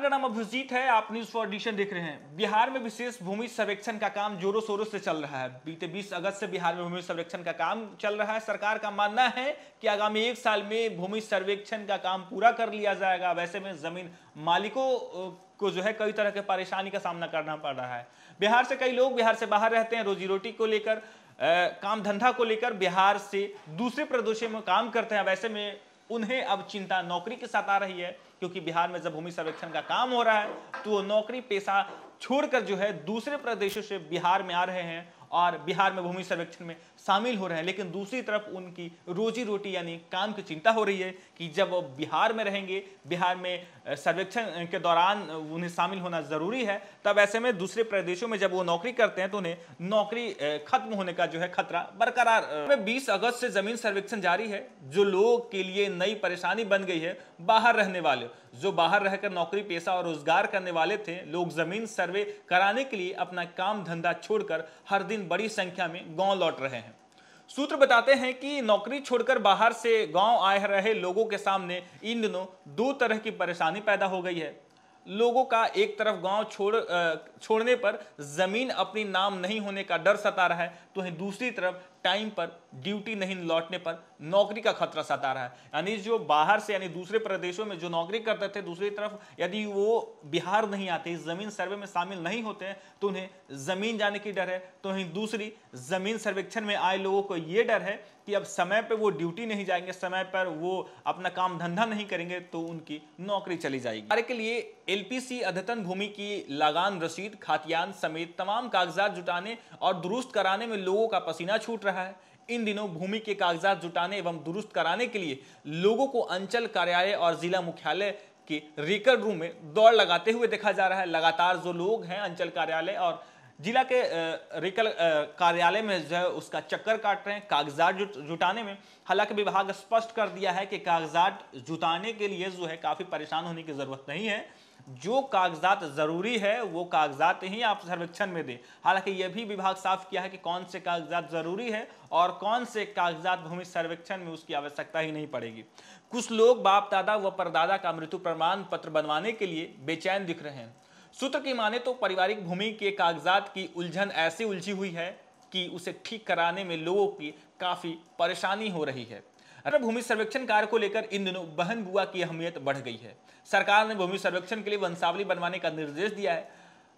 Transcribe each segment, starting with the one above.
मेरा नाम अभिजीत है, आप न्यूज़ फॉर एडिशन देख रहे हैं। बिहार में विशेष भूमि सर्वेक्षण का काम जोरों शोरों से चल रहा है। बीते 20 अगस्त से बिहार में भूमि सर्वेक्षण का काम चल रहा है। सरकार का मानना है कि आगामी एक साल में भूमि सर्वेक्षण का काम पूरा कर लिया जाएगा। वैसे में ज़मीन मालिकों को जो है कई तरह के परेशानी का सामना करना पड़ रहा है। बिहार से कई लोग बिहार से बाहर रहते हैं रोजी रोटी को लेकर काम धंधा को लेकर बिहार से दूसरे प्रदेशों में काम करते हैं। वैसे में उन्हें अब चिंता नौकरी के साथ आ रही है, क्योंकि बिहार में जब भूमि सर्वेक्षण का काम हो रहा है तो नौकरी पेशा छोड़कर जो है दूसरे प्रदेशों से बिहार में आ रहे हैं और बिहार में भूमि सर्वेक्षण में शामिल हो रहे हैं। लेकिन दूसरी तरफ़ उनकी रोजी रोटी यानी काम की चिंता हो रही है कि जब वो बिहार में रहेंगे, बिहार में सर्वेक्षण के दौरान उन्हें शामिल होना ज़रूरी है, तब ऐसे में दूसरे प्रदेशों में जब वो नौकरी करते हैं तो उन्हें नौकरी खत्म होने का जो है खतरा बरकरार बीस अगस्त से ज़मीन सर्वेक्षण जारी है। जो लोग के लिए नई परेशानी बन गई है, बाहर रहने वाले जो बाहर रहकर नौकरी, पेशा और रोज़गार करने वाले थे, लोग ज़मीन सर्वे कराने के लिए अपना काम धंधा छोड़कर हर दिन बड़ी संख्या में गाँव लौट रहे हैं। सूत्र बताते हैं कि नौकरी छोड़कर बाहर से गाँव आए रहे लोगों के सामने इन दिनों दो तरह की परेशानी पैदा हो गई है। लोगों का एक तरफ़ गाँव छोड़ छोड़ने पर ज़मीन अपनी नाम नहीं होने का डर सता रहा है तो वहीं दूसरी तरफ़ टाइम पर ड्यूटी नहीं लौटने पर नौकरी का खतरा सता रहा है। यानी जो बाहर से, यानी दूसरे प्रदेशों में जो नौकरी करते थे, दूसरी तरफ़ यदि वो बिहार नहीं आते, ज़मीन सर्वे में शामिल नहीं होते हैं तो उन्हें ज़मीन जाने की डर है। तो वहीं दूसरी, ज़मीन सर्वेक्षण में आए लोगों को ये डर है कि अब समय पर वो ड्यूटी नहीं जाएँगे, समय पर वो अपना काम धंधा नहीं करेंगे तो उनकी नौकरी चली जाएगी। कार्य के लिए एलपीसी अद्यतन भूमि की लगान, रसीद, खातियान समेत तमाम कागजात जुटाने और दुरुस्त कराने में लोगों का पसीना छूट रहा है। इन दिनों भूमि के कागजात जुटाने एवं दुरुस्त कराने के लिए लोगों को अंचल कार्यालय और जिला मुख्यालय के रिकॉर्ड रूम में दौड़ लगाते हुए देखा जा रहा है। लगातार जो लोग हैं अंचल कार्यालय और जिला के रिकल कार्यालय में जो है उसका चक्कर काट रहे हैं। कागजात जुटाने में हालाँकि विभाग स्पष्ट कर दिया है कि कागजात जुटाने के लिए जो है काफ़ी परेशान होने की ज़रूरत नहीं है। जो कागजात ज़रूरी है, वो कागजात ही आप सर्वेक्षण में दें। हालाँकि यह भी विभाग साफ़ किया है कि कौन से कागजात ज़रूरी है और कौन से कागजात भूमि सर्वेक्षण में उसकी आवश्यकता ही नहीं पड़ेगी। कुछ लोग बाप दादा व परदादा का मृत्यु प्रमाण पत्र बनवाने के लिए बेचैन दिख रहे हैं। सूत्र की माने तो पारिवारिक भूमि के कागजात की उलझन ऐसी उलझी हुई है कि उसे ठीक कराने में लोगों की काफ़ी परेशानी हो रही है। भूमि सर्वेक्षण कार्य को लेकर इन दिनों बहन बुआ की अहमियत बढ़ गई है। सरकार ने भूमि सर्वेक्षण के लिए वंशावली बनवाने का निर्देश दिया है।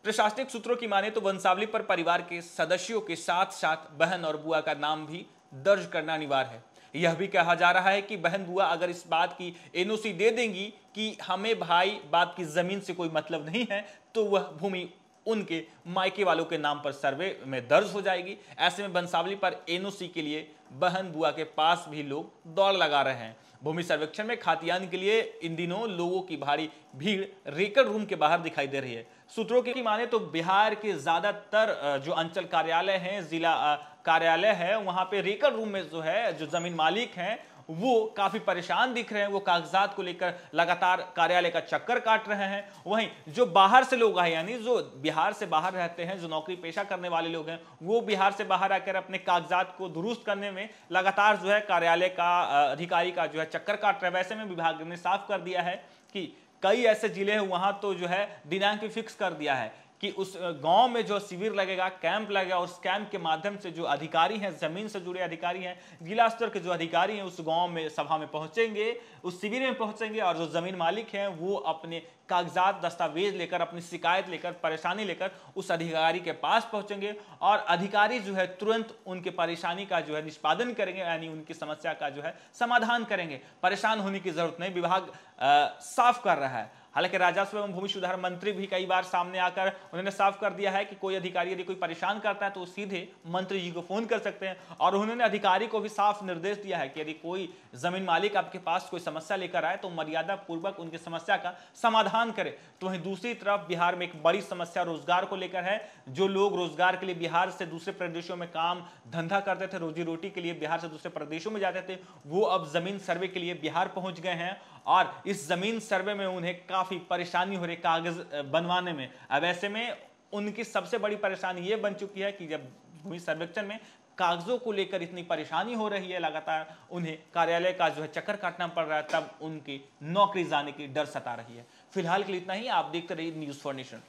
प्रशासनिक सूत्रों की माने तो वंशावली पर परिवार के सदस्यों के साथ साथ बहन और बुआ का नाम भी दर्ज करना अनिवार्य है। यह भी कहा जा रहा है कि बहन बुआ अगर इस बात की एनओसी दे देंगी कि हमें भाई बाप की ज़मीन से कोई मतलब नहीं है तो वह भूमि उनके मायके वालों के नाम पर सर्वे में दर्ज हो जाएगी। ऐसे में बंसावली पर एनओसी के लिए बहन बुआ के पास भी लोग दौड़ लगा रहे हैं। भूमि सर्वेक्षण में खातियान के लिए इन दिनों लोगों की भारी भीड़ रिकॉर्ड रूम के बाहर दिखाई दे रही है। सूत्रों की माने तो बिहार के ज़्यादातर जो अंचल कार्यालय हैं, जिला कार्यालय है, वहाँ पे रिकॉर्ड रूम में जो है, जो ज़मीन मालिक हैं वो काफ़ी परेशान दिख रहे हैं, वो कागजात को लेकर लगातार कार्यालय का चक्कर काट रहे हैं। वहीं जो बाहर से लोग आए, यानी जो बिहार से बाहर रहते हैं, जो नौकरी पेशा करने वाले लोग हैं, वो बिहार से बाहर आकर अपने कागजात को दुरुस्त करने में लगातार जो है कार्यालय का अधिकारी का जो है चक्कर काट रहे हैं। वैसे में विभाग ने साफ़ कर दिया है कि कई ऐसे ज़िले हैं, वहाँ तो जो है दिनांक भी फिक्स कर दिया है। कि उस गाँव में जो शिविर लगेगा, कैंप लगेगा, उस कैंप के माध्यम से जो अधिकारी हैं, ज़मीन से जुड़े अधिकारी हैं, जिला स्तर के जो अधिकारी हैं, उस गाँव में, सभा में पहुँचेंगे, उस शिविर में पहुँचेंगे और जो ज़मीन मालिक हैं, वो अपने कागजात, दस्तावेज़ लेकर, अपनी शिकायत लेकर, परेशानी लेकर उस अधिकारी के पास पहुँचेंगे और अधिकारी जो है, तुरंत उनके परेशानी का जो है, निष्पादन करेंगे, यानी उनकी समस्या का जो है, समाधान करेंगे। परेशान होने की ज़रूरत नहीं, विभाग साफ़ कर रहा है। हालाँकि राजस्व एवं भूमि सुधार मंत्री भी कई बार सामने आकर उन्होंने साफ़ कर दिया है कि कोई अधिकारी यदि कोई परेशान करता है तो सीधे मंत्री जी को फ़ोन कर सकते हैं और उन्होंने अधिकारी को भी साफ़ निर्देश दिया है कि यदि कोई ज़मीन मालिक आपके पास कोई समस्या लेकर आए तो मर्यादा पूर्वक उनकी समस्या का समाधान करे। तो वहीं दूसरी तरफ़ बिहार में एक बड़ी समस्या रोज़गार को लेकर है, जो लोग रोज़गार के लिए बिहार से दूसरे प्रदेशों में काम धंधा करते थे, रोजी रोटी के लिए बिहार से दूसरे प्रदेशों में जाते थे, वो अब ज़मीन सर्वे के लिए बिहार पहुँच गए हैं और इस ज़मीन सर्वे में उन्हें काफ़ी परेशानी हो रही कागज़ बनवाने में। अब ऐसे में उनकी सबसे बड़ी परेशानी ये बन चुकी है कि जब भूमि सर्वेक्षण में कागजों को लेकर इतनी परेशानी हो रही है लगातार, उन्हें कार्यालय का जो है चक्कर काटना पड़ रहा है, तब उनकी नौकरी जाने की डर सता रही है। फ़िलहाल के लिए इतना ही, आप देखते रहिए न्यूज़ फॉर नेशन